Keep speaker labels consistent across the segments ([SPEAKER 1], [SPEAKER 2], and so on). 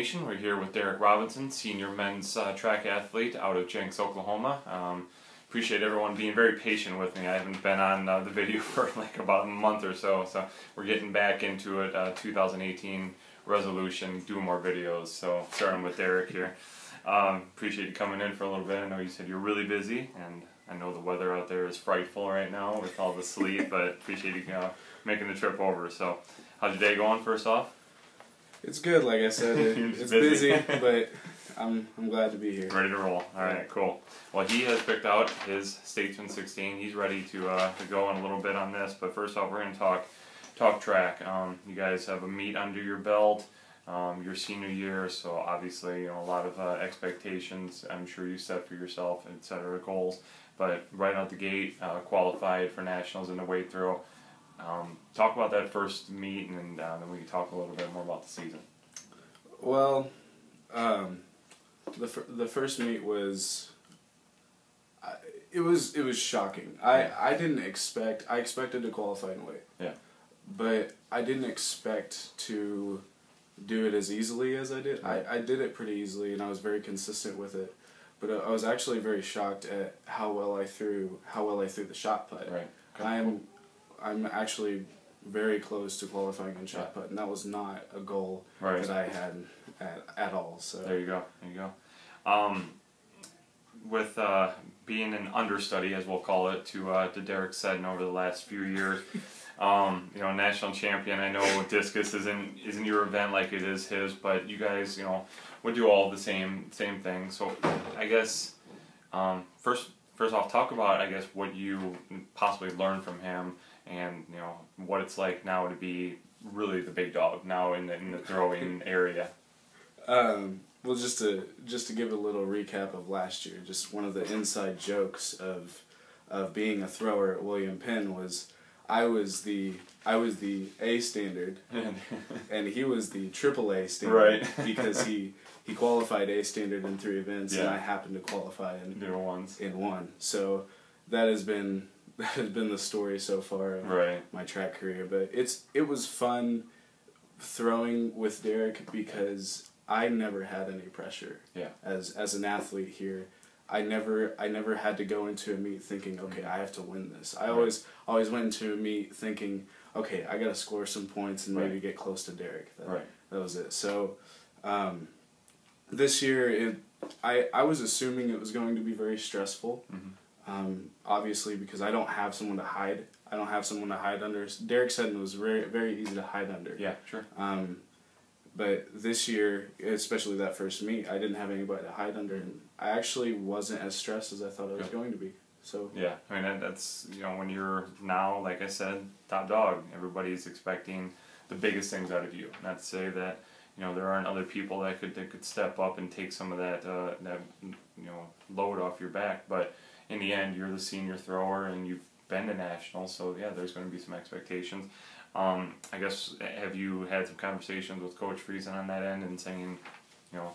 [SPEAKER 1] Nation. We're here with Derek Robinson, senior men's uh, track athlete out of Jenks, Oklahoma. Um, appreciate everyone being very patient with me. I haven't been on uh, the video for like about a month or so, so we're getting back into it. Uh, 2018 resolution, do more videos. So starting with Derek here. Um, appreciate you coming in for a little bit. I know you said you're really busy, and I know the weather out there is frightful right now with all the sleet, but appreciate you uh, making the trip over. So, how's your day going? First off.
[SPEAKER 2] It's good, like I said. It, it's busy, busy but I'm I'm glad to be here.
[SPEAKER 1] Ready to roll. All right, cool. Well, he has picked out his Statesmen 16. He's ready to uh, to go in a little bit on this, but first off, we're going to talk talk track. Um, you guys have a meet under your belt. Um, your senior year, so obviously you know a lot of uh, expectations. I'm sure you set for yourself, etc. Goals, but right out the gate, uh, qualified for nationals in the weight throw. Um, talk about that first meet, and uh, then we can talk a little bit more about the season.
[SPEAKER 2] Well, um, the fir- the first meet was. I, it was it was shocking. I, I didn't expect I expected to qualify in weight.
[SPEAKER 1] Yeah.
[SPEAKER 2] But I didn't expect to do it as easily as I did. I, I did it pretty easily and I was very consistent with it. But I was actually very shocked at how well I threw how well I threw the shot put.
[SPEAKER 1] Right.
[SPEAKER 2] I'm I'm actually very close to qualifying in shot put, and that was not a goal right. that I had at, at all. So
[SPEAKER 1] there you go. There you go. Um, with uh, being an understudy, as we'll call it, to uh, to Derek Seddon over the last few years. Um, you know, national champion. I know discus isn't isn't your event like it is his, but you guys, you know, would do all the same same thing. So, I guess um, first first off, talk about I guess what you possibly learned from him and you know what it's like now to be really the big dog now in the, in the throwing area.
[SPEAKER 2] Um, well, just to just to give a little recap of last year, just one of the inside jokes of of being a thrower at William Penn was I was the I was the A standard, and he was the triple A standard,
[SPEAKER 1] right?
[SPEAKER 2] because he he qualified A standard in three events, yeah. and I happened to qualify in
[SPEAKER 1] in
[SPEAKER 2] one. So that has been has been the story so far of
[SPEAKER 1] right.
[SPEAKER 2] my track career. But it's it was fun throwing with Derek because I never had any pressure.
[SPEAKER 1] Yeah.
[SPEAKER 2] As as an athlete here, I never I never had to go into a meet thinking, okay, mm-hmm. I have to win this. I right. always always went into a meet thinking, okay, I got to score some points and right. maybe get close to Derek. That,
[SPEAKER 1] right.
[SPEAKER 2] That was it. So, um, this year it I I was assuming it was going to be very stressful. Mm-hmm. Um, obviously, because I don't have someone to hide. I don't have someone to hide under. Derek said it was very very easy to hide under.
[SPEAKER 1] Yeah, sure.
[SPEAKER 2] Um, but this year, especially that first meet, I didn't have anybody to hide under, and I actually wasn't as stressed as I thought I was going to be. So
[SPEAKER 1] yeah, I mean that's you know when you're now, like I said, top dog. Everybody's expecting the biggest things out of you. Not to say that you know there aren't other people that could that could step up and take some of that uh, that you know load off your back, but in the end, you're the senior thrower and you've been to nationals, so yeah, there's going to be some expectations. Um, I guess have you had some conversations with Coach Friesen on that end and saying, you know,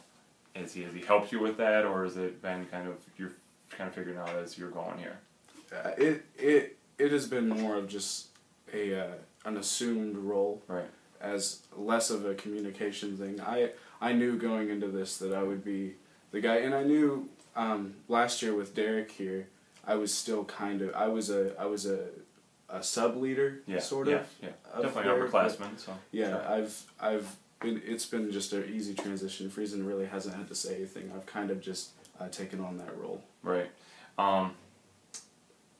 [SPEAKER 1] has he has he helped you with that, or has it been kind of you're kind of figuring out as you're going here?
[SPEAKER 2] Uh, it it it has been more of just a uh, an assumed role,
[SPEAKER 1] right?
[SPEAKER 2] As less of a communication thing. I I knew going into this that I would be the guy, and I knew um, last year with Derek here, I was still kind of I was a I was a a sub leader
[SPEAKER 1] yeah,
[SPEAKER 2] sort
[SPEAKER 1] yeah,
[SPEAKER 2] of
[SPEAKER 1] yeah definitely upperclassman so
[SPEAKER 2] yeah sure. I've I've been it's been just an easy transition. Friesen really hasn't had to say anything. I've kind of just uh, taken on that role.
[SPEAKER 1] Right. Um,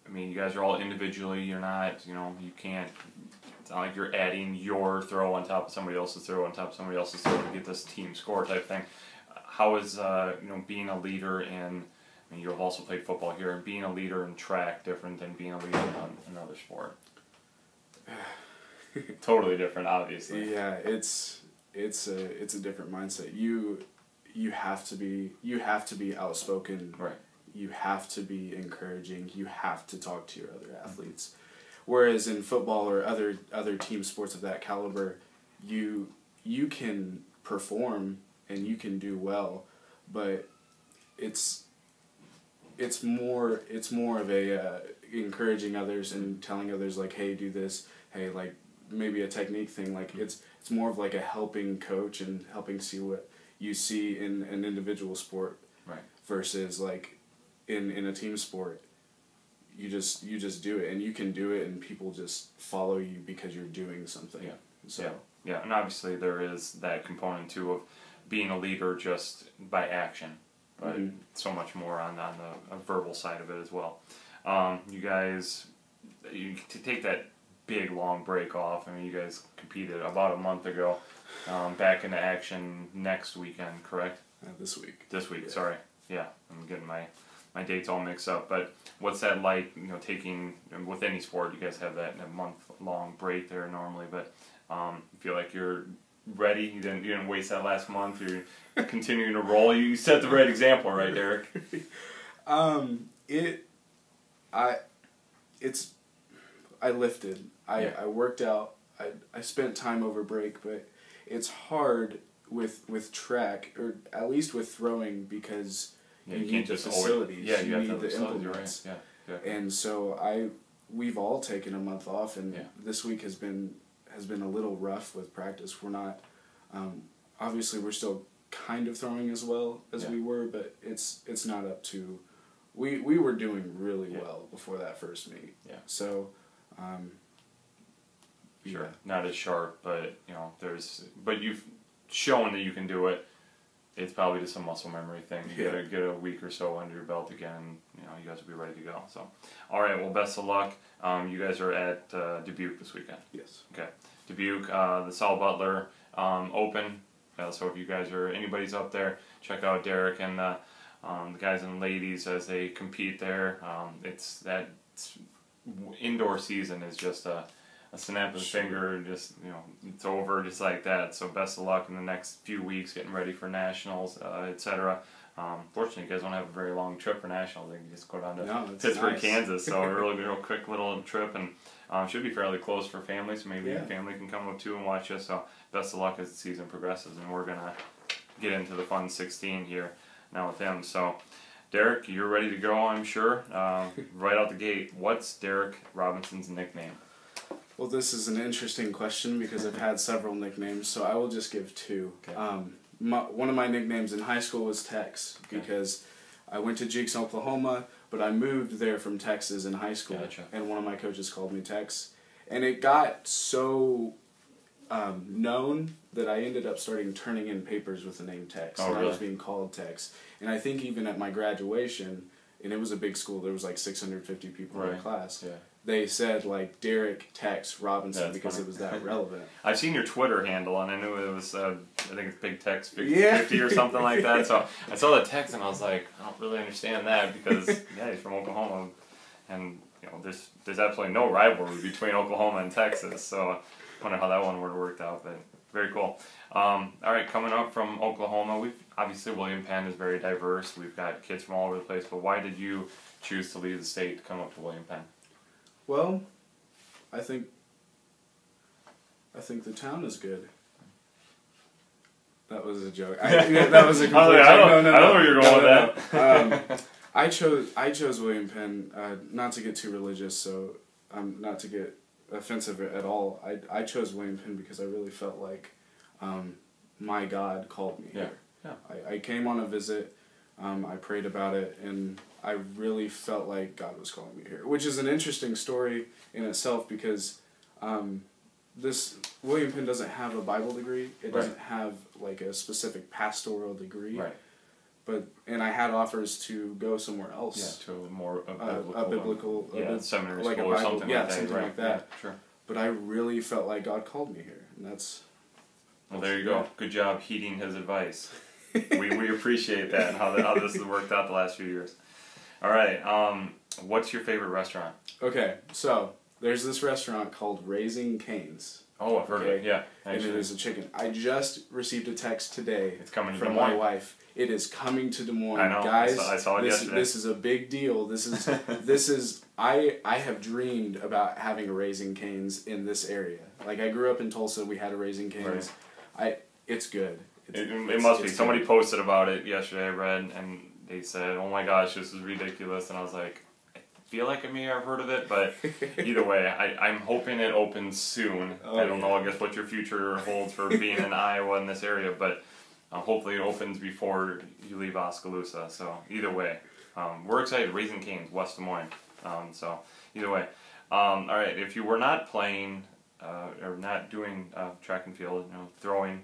[SPEAKER 1] I mean, you guys are all individually. You're not, you know, you can't. It's not like you're adding your throw on top of somebody else's throw on top of somebody else's throw to get this team score type thing how is uh, you know being a leader in I mean, you've also played football here, and being a leader in track different than being a leader in another sport. totally different, obviously.
[SPEAKER 2] Yeah, it's it's a it's a different mindset. You you have to be you have to be outspoken.
[SPEAKER 1] Right.
[SPEAKER 2] You have to be encouraging. You have to talk to your other athletes. Whereas in football or other other team sports of that caliber, you you can perform and you can do well, but it's it's more it's more of a uh, encouraging others and telling others like hey do this hey like maybe a technique thing like it's it's more of like a helping coach and helping see what you see in an individual sport
[SPEAKER 1] Right.
[SPEAKER 2] versus like in in a team sport you just you just do it and you can do it and people just follow you because you're doing something
[SPEAKER 1] Yeah.
[SPEAKER 2] so
[SPEAKER 1] Yeah. Yeah, and obviously there is that component too of being a leader just by action, but
[SPEAKER 2] Mhm.
[SPEAKER 1] so much more on on the verbal side of it as well. Um, you guys, you to take that big long break off. I mean, you guys competed about a month ago, um, back into action next weekend, correct?
[SPEAKER 2] uh, this week
[SPEAKER 1] This week,
[SPEAKER 2] Yeah.
[SPEAKER 1] sorry. Yeah, I'm getting my my dates all mixed up. But what's that like? You know, taking with any sport, you guys have that month long break there normally. But um, feel like you're ready. You didn't you didn't waste that last month. You're continuing to roll. You set the right example, right, Derek?
[SPEAKER 2] um it i it's i lifted i
[SPEAKER 1] Yeah.
[SPEAKER 2] i worked out i i spent time over break but it's hard with with track or at least with throwing because
[SPEAKER 1] Yeah,
[SPEAKER 2] You
[SPEAKER 1] you,
[SPEAKER 2] need
[SPEAKER 1] can't
[SPEAKER 2] the
[SPEAKER 1] just always.
[SPEAKER 2] facilities.
[SPEAKER 1] Yeah, you,
[SPEAKER 2] You
[SPEAKER 1] have
[SPEAKER 2] need the
[SPEAKER 1] facilities. You're
[SPEAKER 2] implements.
[SPEAKER 1] right. Yeah, yeah.
[SPEAKER 2] and so I we've all taken a month off, and
[SPEAKER 1] Yeah.
[SPEAKER 2] this week has been has been a little rough with practice. We're not um, obviously we're still kind of throwing as well as
[SPEAKER 1] Yeah.
[SPEAKER 2] we were, but it's it's not up to. We we were doing really
[SPEAKER 1] Yeah.
[SPEAKER 2] well before that first meet.
[SPEAKER 1] Yeah.
[SPEAKER 2] So. Um,
[SPEAKER 1] Sure,
[SPEAKER 2] yeah.
[SPEAKER 1] not as sharp, but you know, there's but you've shown that you can do it. It's probably just a muscle memory thing. You
[SPEAKER 2] Yeah.
[SPEAKER 1] gotta get a week or so under your belt again. You know, you guys will be ready to go. So, all right. Well, best of luck. Um, you guys are at uh, Dubuque this weekend.
[SPEAKER 2] Yes. Okay.
[SPEAKER 1] Dubuque, uh, the Saul Butler um, Open. Uh, so if you guys are anybody's up there, check out Derek and the, um, the guys and ladies as they compete there. Um, it's that it's, indoor season is just a, a snap of the finger. Just you know, it's over just like that. So best of luck in the next few weeks, getting ready for nationals, uh, etc. Um, fortunately, you guys don't have a very long trip for nationals. You can just go down to
[SPEAKER 2] No,
[SPEAKER 1] Pittsburg,
[SPEAKER 2] nice.
[SPEAKER 1] Kansas. So a real, real quick little trip, and um, should be fairly close for families. So maybe
[SPEAKER 2] Yeah.
[SPEAKER 1] your family can come up too and watch us. So best of luck as the season progresses, and we're gonna get into the fun 16 here now with them. So. Derek, you're ready to go, I'm sure. Um, right out the gate, what's Derek Robinson's nickname?
[SPEAKER 2] Well, this is an interesting question because I've had several nicknames, so I will just give two.
[SPEAKER 1] Okay.
[SPEAKER 2] Um, my, one of my nicknames in high school was Tex
[SPEAKER 1] Okay.
[SPEAKER 2] because I went to Jenks, Oklahoma, but I moved there from Texas in high school,
[SPEAKER 1] Gotcha.
[SPEAKER 2] and one of my coaches called me Tex, and it got so um, known that I ended up starting turning in papers with the name Tex,
[SPEAKER 1] Oh,
[SPEAKER 2] and I was being called Tex, and I think even at my graduation. And it was a big school. There was like 650 people in
[SPEAKER 1] Right.
[SPEAKER 2] the class
[SPEAKER 1] Yeah.
[SPEAKER 2] They said like Derek Tex Robinson
[SPEAKER 1] That's
[SPEAKER 2] because
[SPEAKER 1] funny.
[SPEAKER 2] it was that relevant.
[SPEAKER 1] I've seen your Twitter handle, and I knew it was, uh, I think it's Big Tex 50,
[SPEAKER 2] Yeah.
[SPEAKER 1] 50 or something like that. So I saw the text, and I was like, I don't really understand that because, yeah, he's from Oklahoma. And, you know, there's there's absolutely no rivalry between Oklahoma and Texas. So I wonder how that one would have worked out, but very cool. Um, all right, coming up from Oklahoma, we've obviously William Penn is very diverse. We've got kids from all over the place, but why did you choose to leave the state to come up to William Penn?
[SPEAKER 2] Well, I think I think the town is good. That was a joke. I, yeah, that was a
[SPEAKER 1] I
[SPEAKER 2] complete
[SPEAKER 1] was like, I don't-
[SPEAKER 2] no, no,
[SPEAKER 1] I know
[SPEAKER 2] no.
[SPEAKER 1] where you're going
[SPEAKER 2] no,
[SPEAKER 1] with
[SPEAKER 2] no. Um, I chose I chose William Penn uh, not to get too religious, so um, not to get offensive at all. I I chose William Penn because I really felt like um, my God called me
[SPEAKER 1] Yeah,
[SPEAKER 2] here.
[SPEAKER 1] yeah.
[SPEAKER 2] I, I came on a visit. Um, I prayed about it, and I really felt like God was calling me here, which is an interesting story in itself because um, this William Penn doesn't have a Bible degree. It
[SPEAKER 1] Right.
[SPEAKER 2] doesn't have like a specific pastoral degree.
[SPEAKER 1] Right.
[SPEAKER 2] But and I had offers to go somewhere
[SPEAKER 1] Yeah,
[SPEAKER 2] else.
[SPEAKER 1] to a more a
[SPEAKER 2] Uh,
[SPEAKER 1] biblical,
[SPEAKER 2] a biblical,
[SPEAKER 1] yeah,
[SPEAKER 2] bib-
[SPEAKER 1] seminary
[SPEAKER 2] like a
[SPEAKER 1] school or something
[SPEAKER 2] yeah,
[SPEAKER 1] like that.
[SPEAKER 2] something
[SPEAKER 1] right?
[SPEAKER 2] like that.
[SPEAKER 1] Yeah, sure.
[SPEAKER 2] But I really felt like God called me here, and that's
[SPEAKER 1] Well, there you go. Good job heeding his advice. we, we appreciate that and how, that, how this has worked out the last few years. All right. Um, what's your favorite restaurant?
[SPEAKER 2] okay. So there's this restaurant called Raising Cane's.
[SPEAKER 1] Oh, I've heard of it.
[SPEAKER 2] Okay.
[SPEAKER 1] Yeah,
[SPEAKER 2] and it is a chicken. I just received a text today
[SPEAKER 1] it's coming to
[SPEAKER 2] from my wife. It is coming to Des Moines,
[SPEAKER 1] I know. I
[SPEAKER 2] guys.
[SPEAKER 1] saw- I saw it
[SPEAKER 2] this,
[SPEAKER 1] yesterday.
[SPEAKER 2] This is a big deal. This is this is I I have dreamed about having a Raising Cane's in this area. Like I grew up in Tulsa, we had a Raising Cane's. I it's good. It's,
[SPEAKER 1] It, it
[SPEAKER 2] it's-
[SPEAKER 1] must be.
[SPEAKER 2] it's
[SPEAKER 1] Somebody posted about it yesterday. I read, and they said, "Oh my gosh, this is ridiculous." And I was like, "I feel like I may have heard of it, but either way, I, I'm hoping it opens soon.
[SPEAKER 2] Oh,
[SPEAKER 1] I don't
[SPEAKER 2] yeah.
[SPEAKER 1] know. I guess what your future holds for being in Iowa in this area, but Uh, hopefully, it opens before you leave Oskaloosa. So either way, um, we're excited. Raising Cane's, West Des Moines. Um, so either way, um, all right. If you were not playing uh, or not doing uh, track and field, you know, throwing, and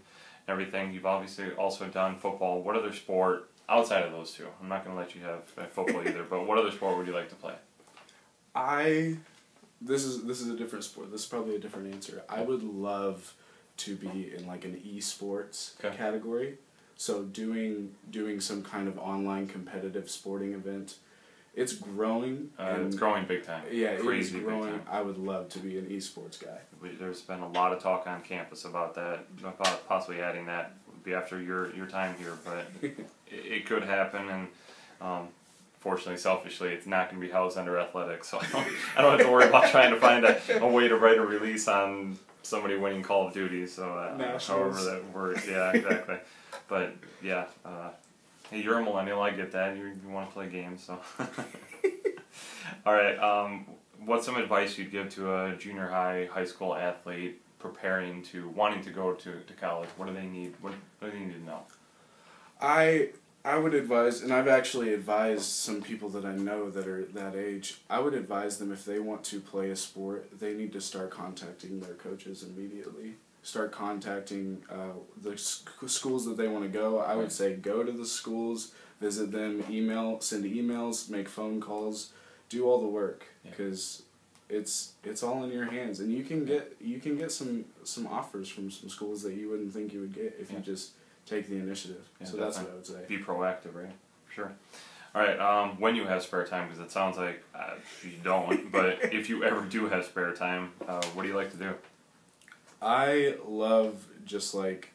[SPEAKER 1] everything, you've obviously also done football. What other sport outside of those two? I'm not going to let you have football either. But what other sport would you like to play?
[SPEAKER 2] I this is this is a different sport. This is probably a different answer. I would love to be in like an esports
[SPEAKER 1] Okay.
[SPEAKER 2] category. So doing doing some kind of online competitive sporting event. It's growing.
[SPEAKER 1] Uh,
[SPEAKER 2] and
[SPEAKER 1] it's growing big time.
[SPEAKER 2] Yeah, it is
[SPEAKER 1] crazy big
[SPEAKER 2] growing.
[SPEAKER 1] time.
[SPEAKER 2] I would love to be an esports guy.
[SPEAKER 1] There's been a lot of talk on campus about that, about possibly adding that. Would be after your your time here, but it, could happen. And um, fortunately, selfishly, it's not going to be housed under athletics, so I don't, I don't have to worry about trying to find a, a way to write a release on somebody winning Call of Duty. So uh, however that works, yeah, exactly. but yeah. Uh, Hey, you're a millennial. I get that. You, you want to play games, so. All right. Um, what's some advice you'd give to a junior high, high school athlete preparing to wanting to go to, to college? What do they need? What, what do they need to know?
[SPEAKER 2] I I would advise, and I've actually advised some people that I know that are that age. I would advise them if they want to play a sport, they need to start contacting their coaches immediately. Start contacting uh, the sc- schools that they want to go. I would say go to the schools, visit them, email, send emails, make phone calls, do all the work
[SPEAKER 1] Yeah.
[SPEAKER 2] because it's it's all in your hands, and you can get you can get some some offers from some schools that you wouldn't think you would get if
[SPEAKER 1] Yeah.
[SPEAKER 2] you just take the initiative.
[SPEAKER 1] Yeah,
[SPEAKER 2] so that's what I would say.
[SPEAKER 1] Be proactive, right? Sure. All right. Um, when you have spare time, because it sounds like uh, you don't, but if you ever do have spare time, uh, what do you like to do?
[SPEAKER 2] I love just like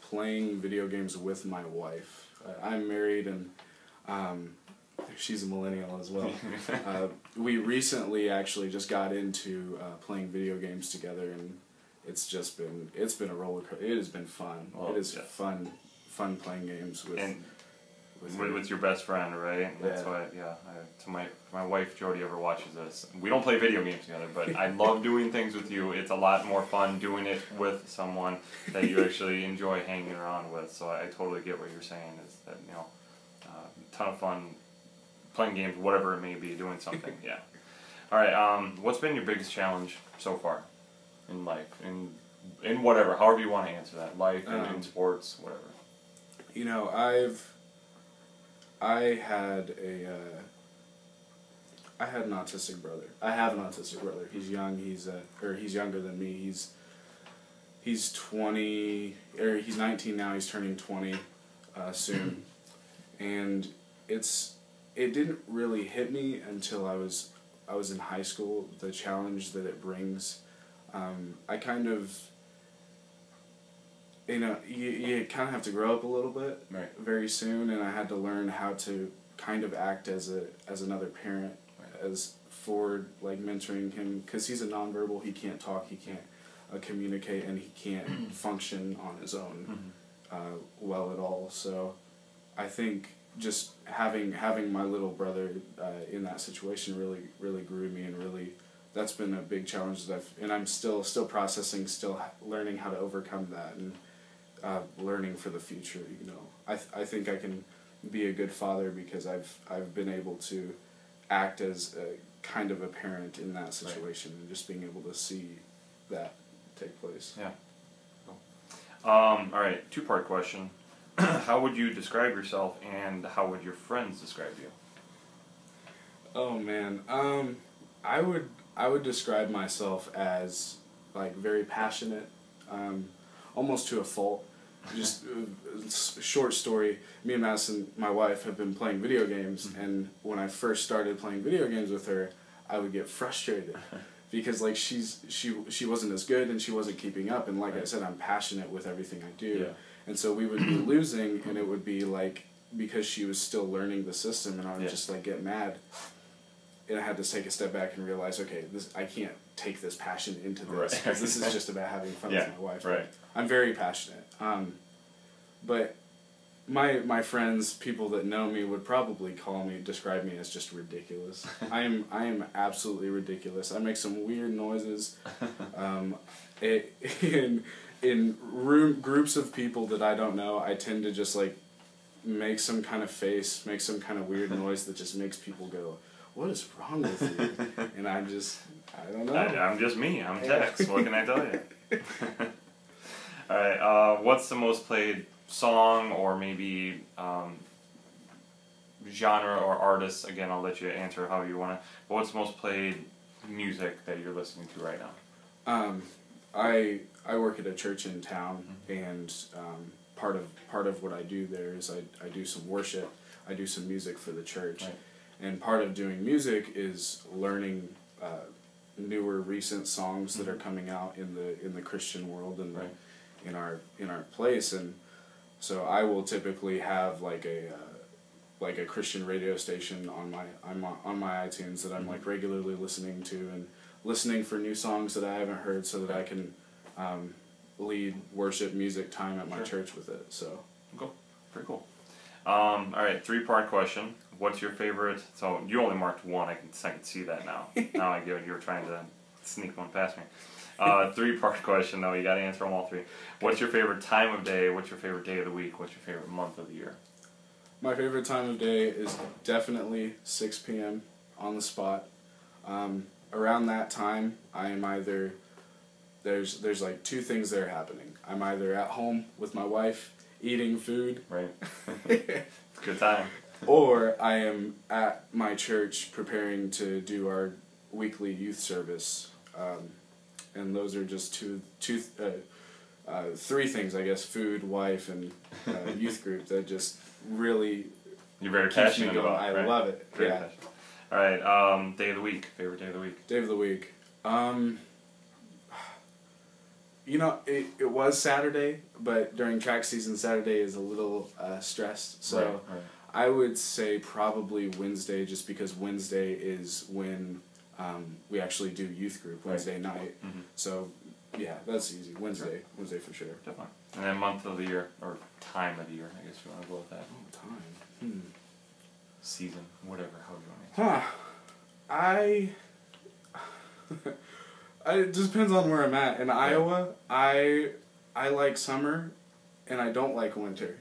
[SPEAKER 2] playing video games with my wife. Uh, I'm married and um, she's a millennial as well. uh, we recently actually just got into uh, playing video games together and it's just been it's been a roller coaster. It has been fun.
[SPEAKER 1] Well,
[SPEAKER 2] it is
[SPEAKER 1] yeah.
[SPEAKER 2] fun fun playing games with
[SPEAKER 1] and
[SPEAKER 2] with,
[SPEAKER 1] with, with your best friend, right? That's
[SPEAKER 2] Yeah.
[SPEAKER 1] why, yeah. I, to my my wife Jody ever watches this. We don't play video games together, but I love doing things with you. It's a lot more fun doing it with someone that you actually enjoy hanging around with. So I, totally get what you're saying. Is that you know, uh, ton of fun playing games, whatever it may be, doing something. yeah. All right. Um, what's been your biggest challenge so far in life? In in whatever, however you want to answer that. Life, in, in
[SPEAKER 2] Um,
[SPEAKER 1] sports, whatever.
[SPEAKER 2] You know, I've I had a uh, I had an autistic brother. I have an autistic brother. He's young. He's uh, or he's younger than me. He's he's twenty or he's nineteen now. He's turning twenty uh, soon, and it's it didn't really hit me until I was I was in high school. The challenge that it brings, um, I kind of you know, you, you kind of have to grow up a little bit
[SPEAKER 1] Right.
[SPEAKER 2] very soon, and I had to learn how to kind of act as a as another parent,
[SPEAKER 1] Right.
[SPEAKER 2] as for like mentoring him because he's a nonverbal. He can't talk. He can't uh, communicate, and he can't function on his own uh, well at all. So, I think just having having my little brother uh, in that situation really really grew me and really that's been a big challenge that I've and I'm still still processing still learning how to overcome that and uh, learning for the future you know. I, th- I think I can be a good father because I've I've been able to act as a kind of a parent in that situation and just being able to see that take place.
[SPEAKER 1] Um, all right, two part question. how would you describe yourself and how would your friends describe you?
[SPEAKER 2] Oh man, um, I would I would describe myself as like very passionate, um, almost to a fault. Just uh, short story. Me and Madison, my wife, have been playing video games, and when I first started playing video games with her, I would get frustrated because like she's she she wasn't as good and she wasn't keeping up, and like I said, I'm passionate with everything I do,
[SPEAKER 1] Yeah.
[SPEAKER 2] and so we would be losing, and it would be like because she was still learning the system, and I would
[SPEAKER 1] Yeah.
[SPEAKER 2] just like get mad and I had to take a step back and realize, okay, this I can't take this passion into this
[SPEAKER 1] Right.
[SPEAKER 2] because this is just about having fun
[SPEAKER 1] Yeah,
[SPEAKER 2] with my wife.
[SPEAKER 1] right.
[SPEAKER 2] I'm very passionate. Um, but my my friends, people that know me, would probably call me, describe me as just ridiculous. I am I am absolutely ridiculous. I make some weird noises, um, it, and in room groups of people that I don't know, I tend to just like make some kind of face, make some kind of weird noise that just makes people go, "What is wrong with you?" and I'm just, I don't know.
[SPEAKER 1] I, I'm just me. I'm Tex. what can I tell you? All right. Uh, what's the most played song or maybe um, genre or artist? Again, I'll let you answer how you want to. But what's the most played music that you're listening to right now?
[SPEAKER 2] Um, I I work at a church in town, and um, part of part of what I do there is I, I do some worship. I do some music for the church,
[SPEAKER 1] Right.
[SPEAKER 2] And part of doing music is learning uh, newer, recent songs that are coming out in the in the Christian world and
[SPEAKER 1] Right.
[SPEAKER 2] the, in our in our place. And so I will typically have like a uh, like a Christian radio station on my I'm on, my iTunes that I'm like regularly listening to and listening for new songs that I haven't heard so that I can um, lead worship music time at my
[SPEAKER 1] Sure.
[SPEAKER 2] church with it. So
[SPEAKER 1] Cool. Pretty cool. Um, all right, three part question. What's your favorite? So you only marked one. I can I can see that now. now I get it. You were trying to sneak one past me. Uh, three part question though. You got to answer them all three. What's your favorite time of day? What's your favorite day of the week? What's your favorite month of the year?
[SPEAKER 2] my favorite time of day is definitely 6 p.m. on the spot. Um, around that time, I am either there's there's like two things that are happening. I'm either at home with my wife eating food,
[SPEAKER 1] Right. it's a good time.
[SPEAKER 2] or I am at my church preparing to do our weekly youth service. Um, and those are just two two uh, uh, three things I guess: food, wife, and uh, youth group that just really
[SPEAKER 1] You're very passionate
[SPEAKER 2] going.
[SPEAKER 1] about.
[SPEAKER 2] I
[SPEAKER 1] right?
[SPEAKER 2] love it.
[SPEAKER 1] Very
[SPEAKER 2] yeah.
[SPEAKER 1] passionate. All right. Um, day of the week. Favorite day of the week.
[SPEAKER 2] Day of the week. Um, you know, it, it was Saturday, but during track season, Saturday is a little uh, stressed. So
[SPEAKER 1] Right, right.
[SPEAKER 2] I would say probably Wednesday, just because Wednesday is when um, we actually do youth group
[SPEAKER 1] Right.
[SPEAKER 2] Wednesday night.
[SPEAKER 1] Mhm.
[SPEAKER 2] So yeah, that's easy. Wednesday, Wednesday for sure.
[SPEAKER 1] Definitely. And then month of the year or time of the year. I guess you want to go with that.
[SPEAKER 2] Oh, time. Hmm.
[SPEAKER 1] Season, whatever. How do you want to.
[SPEAKER 2] Huh. I. I, it just depends on where I'm at. In Iowa, I I like summer, and I don't like winter.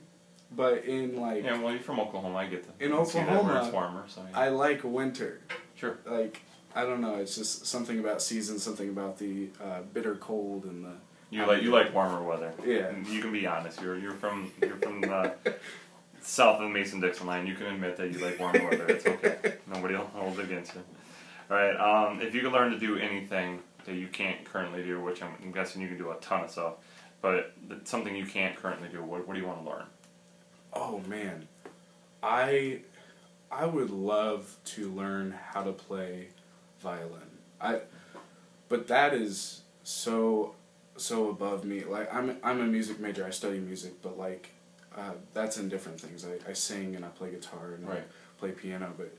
[SPEAKER 2] But in like
[SPEAKER 1] Yeah, well, you're from Oklahoma. I get that.
[SPEAKER 2] In
[SPEAKER 1] I that where
[SPEAKER 2] Oklahoma,
[SPEAKER 1] it's warmer. So yeah.
[SPEAKER 2] I like winter.
[SPEAKER 1] sure.
[SPEAKER 2] Like I don't know. It's just something about seasons, something about the uh, bitter cold and the.
[SPEAKER 1] You like you like warmer weather.
[SPEAKER 2] Yeah.
[SPEAKER 1] And You can be honest. You're you're from you're from the south of the Mason Dixon line. You can admit that you like warmer weather. It's okay. Nobody will hold it against you. All right. Um, if you could learn to do anything that you can't currently do, which I'm, I'm guessing you can do a ton of stuff, but it's something you can't currently do. What what do you want to learn?
[SPEAKER 2] Oh man, I I would love to learn how to play violin. I but that is so so above me. Like I'm I'm a music major. I study music, but like uh, that's in different things. I, I sing and I play guitar and
[SPEAKER 1] Right.
[SPEAKER 2] I play piano. But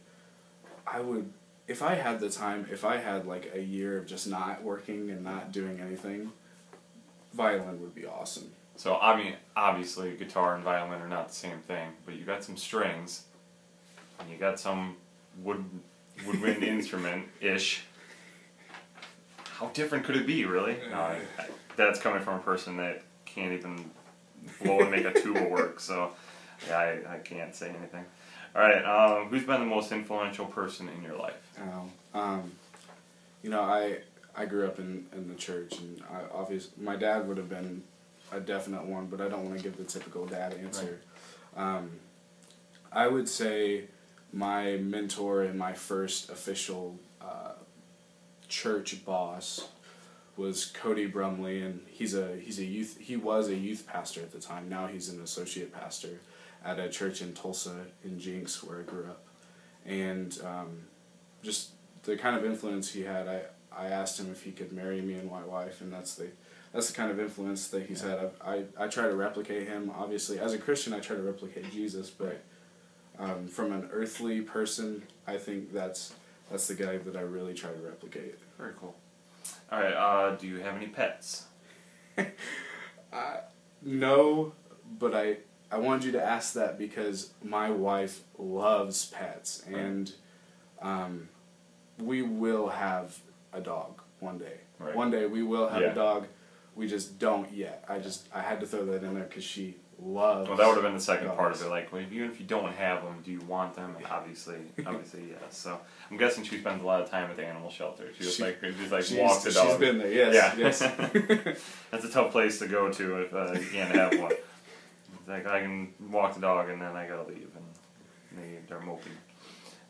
[SPEAKER 2] I would if I had the time. If I had like a year of just not working and not doing anything, violin would be awesome.
[SPEAKER 1] So I mean, obviously, guitar and violin are not the same thing, but you got some strings, and you got some wood woodwind instrument ish. How different could it be, really? No, I, I, that's coming from a person that can't even blow and make a tuba work. So, yeah, I, I can't say anything. All right, um, who's been the most influential person in your life?
[SPEAKER 2] Oh, um, you know, I I grew up in, in the church, and I obvious my dad would have been a definite one, but I don't want to give the typical dad answer. Um, I would say my mentor and my first official uh, church boss was Cody Brumley, and he's a he's a youth he was a youth pastor at the time. Now he's an associate pastor at a church in Tulsa in Jenks, where I grew up, and um, just the kind of influence he had. I I asked him if he could marry me and my wife, and that's the that's the kind of influence that he's had. I, I I try to replicate him. Obviously, as a Christian, I try to replicate Jesus, but um, from an earthly person, I think that's that's the guy that I really try to replicate.
[SPEAKER 1] Very cool. All right, uh, do you have any pets?
[SPEAKER 2] No, but I I wanted you to ask that because my wife loves pets, and um, we will have a dog one day.
[SPEAKER 1] Right.
[SPEAKER 2] One day we will have
[SPEAKER 1] Yeah.
[SPEAKER 2] a dog. We just don't yet. I just I had to throw that in there because she loves.
[SPEAKER 1] Well, that would have been the second part of it. Like, well, even if you don't have them, do you want them? And obviously, obviously, yes. So I'm guessing she spends a lot of time at the animal shelter. She just
[SPEAKER 2] She-
[SPEAKER 1] like just like walks the
[SPEAKER 2] she's
[SPEAKER 1] dog.
[SPEAKER 2] been there. Yes.
[SPEAKER 1] yeah,
[SPEAKER 2] Yes.
[SPEAKER 1] that's a tough place to go to if uh, you can't have one. Like I can walk the dog and then I gotta leave, and they they're moping.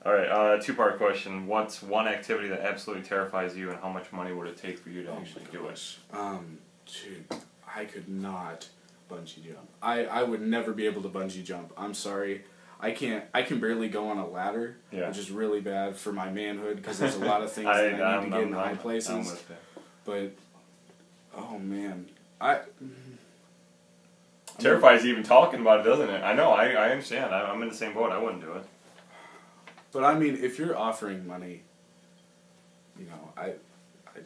[SPEAKER 1] All right, uh, two part question. What's one activity that absolutely terrifies you, and how much money would it take for you to actually do it?
[SPEAKER 2] Um, dude, I could not bungee jump. I, I would never be able to bungee jump. I'm sorry. I can't. I can barely go on a ladder,
[SPEAKER 1] Yeah.
[SPEAKER 2] which is really bad for my manhood because there's a lot of things
[SPEAKER 1] I,
[SPEAKER 2] that I
[SPEAKER 1] I'm,
[SPEAKER 2] need to get
[SPEAKER 1] I'm,
[SPEAKER 2] in
[SPEAKER 1] I'm,
[SPEAKER 2] high
[SPEAKER 1] I'm
[SPEAKER 2] places. But oh man, I.
[SPEAKER 1] Terrifies even talking about it, doesn't it? I know. I, I understand. I, I'm in the same boat. I wouldn't do it.
[SPEAKER 2] But I mean, if you're offering money, you know, I, I, I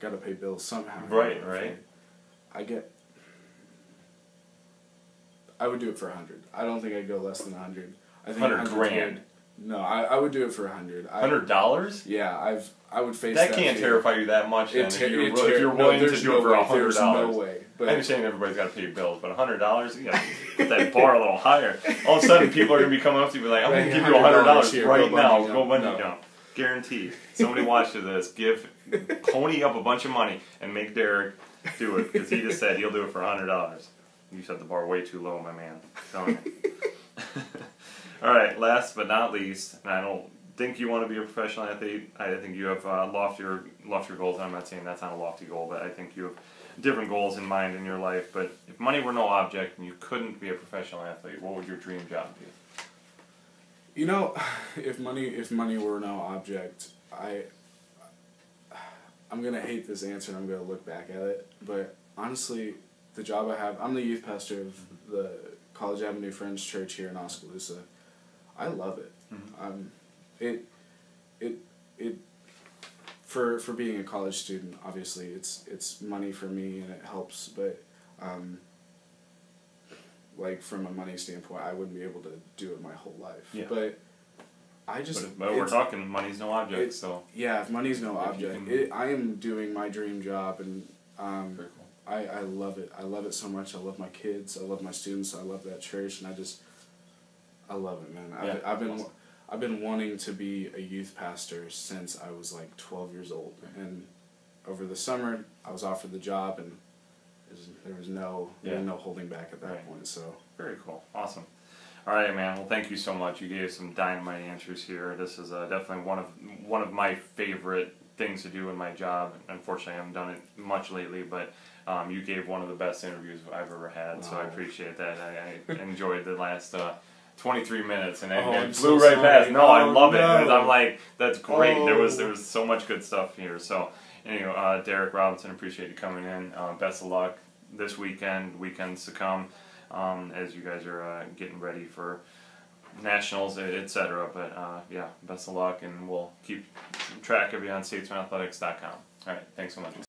[SPEAKER 2] gotta pay bills somehow.
[SPEAKER 1] Right, right.
[SPEAKER 2] I, get. I would do it for a hundred. I don't think I'd go less than a hundred. I think
[SPEAKER 1] 100
[SPEAKER 2] 100
[SPEAKER 1] grand.
[SPEAKER 2] No, I, I would do it for a hundred.
[SPEAKER 1] Hundred dollars?
[SPEAKER 2] Yeah, I've I would face
[SPEAKER 1] That
[SPEAKER 2] that.
[SPEAKER 1] can't
[SPEAKER 2] fear.
[SPEAKER 1] terrify you that much. Then,
[SPEAKER 2] It
[SPEAKER 1] if, you're, wi- if you're
[SPEAKER 2] no,
[SPEAKER 1] willing to
[SPEAKER 2] there's
[SPEAKER 1] do
[SPEAKER 2] no
[SPEAKER 1] it for
[SPEAKER 2] way,
[SPEAKER 1] hundred
[SPEAKER 2] There's
[SPEAKER 1] dollars.
[SPEAKER 2] no way.
[SPEAKER 1] I
[SPEAKER 2] But
[SPEAKER 1] understand everybody's got to pay your bills, but hundred dollars, you got to put that bar a little higher. All of a sudden, people are gonna be coming up to you, and be like, "I'm gonna give you hundred dollars right now.
[SPEAKER 2] bungee
[SPEAKER 1] Go
[SPEAKER 2] jump."
[SPEAKER 1] bungee
[SPEAKER 2] No.
[SPEAKER 1] jump, guaranteed." Somebody watches this, give pony up a bunch of money and make Derek do it because he just said he'll do it for hundred dollars. You set the bar way too low, my man. Telling you. All right, last but not least, and I don't think you want to be a professional athlete. I think you have uh, loftier loftier goals. I'm not saying that's not a lofty goal, but I think you have different goals in mind in your life. But if money were no object and you couldn't be a professional athlete, what would your dream job be?
[SPEAKER 2] you know, if money if money were no object, I. I'm gonna hate this answer and I'm gonna look back at it, but honestly, the job I have, I'm the youth pastor of the College Avenue Friends Church here in Oskaloosa. I love it.
[SPEAKER 1] Mhm.
[SPEAKER 2] Um, it, it, it, for for being a college student, obviously it's it's money for me and it helps, but, um, like from a money standpoint, I wouldn't be able to do it my whole life.
[SPEAKER 1] Yeah.
[SPEAKER 2] But I just
[SPEAKER 1] But, but we're talking money's no object,
[SPEAKER 2] it's-
[SPEAKER 1] so
[SPEAKER 2] yeah, if money's no
[SPEAKER 1] If
[SPEAKER 2] object,
[SPEAKER 1] can-
[SPEAKER 2] it, I am doing my dream job and um,
[SPEAKER 1] cool.
[SPEAKER 2] I, I love it. I love it so much. I love my kids. I love my students. I love that church, and I just, I love it, man.
[SPEAKER 1] Yeah,
[SPEAKER 2] I've, I've been,
[SPEAKER 1] awesome.
[SPEAKER 2] I've been wanting to be a youth pastor since I was like twelve years old, and over the summer I was offered the job, and there was, there was no, there was
[SPEAKER 1] Yeah.
[SPEAKER 2] no holding back at that
[SPEAKER 1] Right.
[SPEAKER 2] point. So
[SPEAKER 1] Very cool. Awesome. All right, man. Well, thank you so much. You gave some dynamite answers here. This is uh, definitely one of one of my favorite things to do in my job. Unfortunately, I haven't done it much lately, but um, you gave one of the best interviews I've ever had. So I appreciate that. I, I enjoyed the last. Uh, 23 minutes and it,
[SPEAKER 2] Oh,
[SPEAKER 1] it
[SPEAKER 2] I'm so
[SPEAKER 1] right past.
[SPEAKER 2] sorry.
[SPEAKER 1] No, I
[SPEAKER 2] Oh,
[SPEAKER 1] love it.
[SPEAKER 2] no.
[SPEAKER 1] because I'm like, that's great. There was
[SPEAKER 2] Oh.
[SPEAKER 1] there was so much good stuff here. So anyway, uh, Derek Robinson, appreciate you coming in. Uh, best of luck this weekend, weekends to come, um, as you guys are uh, getting ready for nationals, etc. But uh, yeah, best of luck, and we'll keep track of you on statesmanathletics.com. All right, thanks so much.